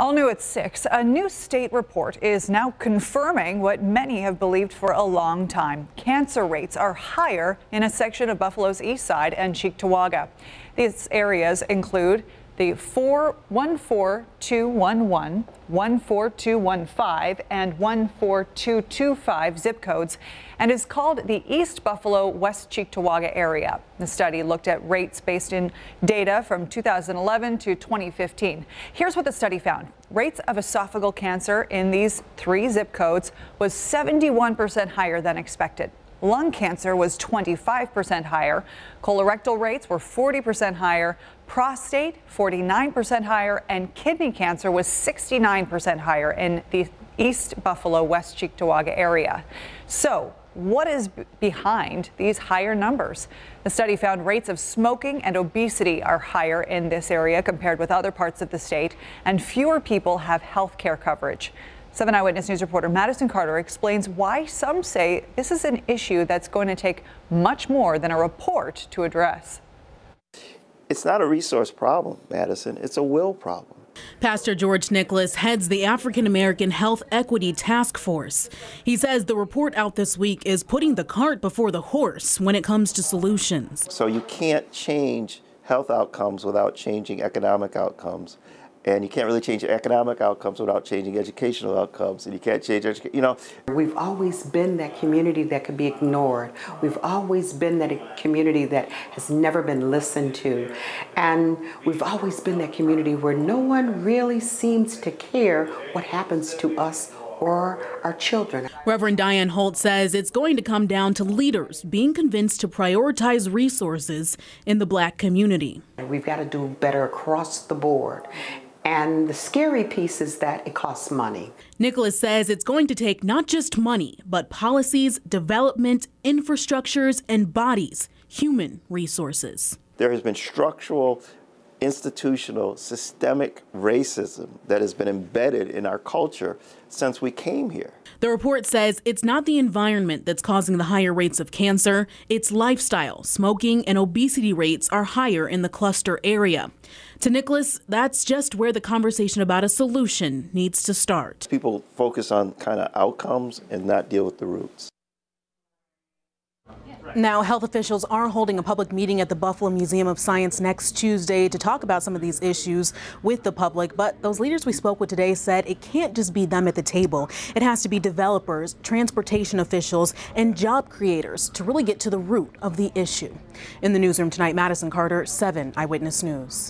All new at 6, a new state report is now confirming what many have believed for a long time. Cancer rates are higher in a section of Buffalo's east side and Cheektowaga. These areas include the 414211, 14215, and 14225 zip codes and is called the East Buffalo West Cheektowaga area. The study looked at rates based in data from 2011 to 2015. Here's what the study found. Rates of esophageal cancer in these three zip codes was 71% higher than expected. Lung cancer was 25% higher. Colorectal rates were 40% higher. Prostate 49% higher. And kidney cancer was 69% higher in the East Buffalo, West Cheektowaga area. So, what is behind these higher numbers? The study found rates of smoking and obesity are higher in this area compared with other parts of the state, and fewer people have health care coverage. 7 Eyewitness News reporter Madison Carter explains why some say this is an issue that's going to take much more than a report to address. It's not a resource problem, Madison. It's a will problem. Pastor George Nicholas heads the African American Health Equity Task Force. He says the report out this week is putting the cart before the horse when it comes to solutions. So you can't change health outcomes without changing economic outcomes. And you can't really change economic outcomes without changing educational outcomes. And you can't change, education. you know. We've always been that community that could be ignored. We've always been that community that has never been listened to. And we've always been that community where no one really seems to care what happens to us or our children. Reverend Diane Holt says it's going to come down to leaders being convinced to prioritize resources in the black community. We've got to do better across the board. And the scary piece is that it costs money. Nicholas says it's going to take not just money, but policies, development, infrastructures, and bodies, human resources. There has been structural, institutional, systemic racism that has been embedded in our culture since we came here. The report says it's not the environment that's causing the higher rates of cancer, it's lifestyle. Smoking and obesity rates are higher in the cluster area. To Nicholas, that's just where the conversation about a solution needs to start. People focus on kind of outcomes and not deal with the roots. Now, health officials are holding a public meeting at the Buffalo Museum of Science next Tuesday to talk about some of these issues with the public. But those leaders we spoke with today said it can't just be them at the table. It has to be developers, transportation officials, and job creators to really get to the root of the issue. In the newsroom tonight, Madison Carter, 7 Eyewitness News.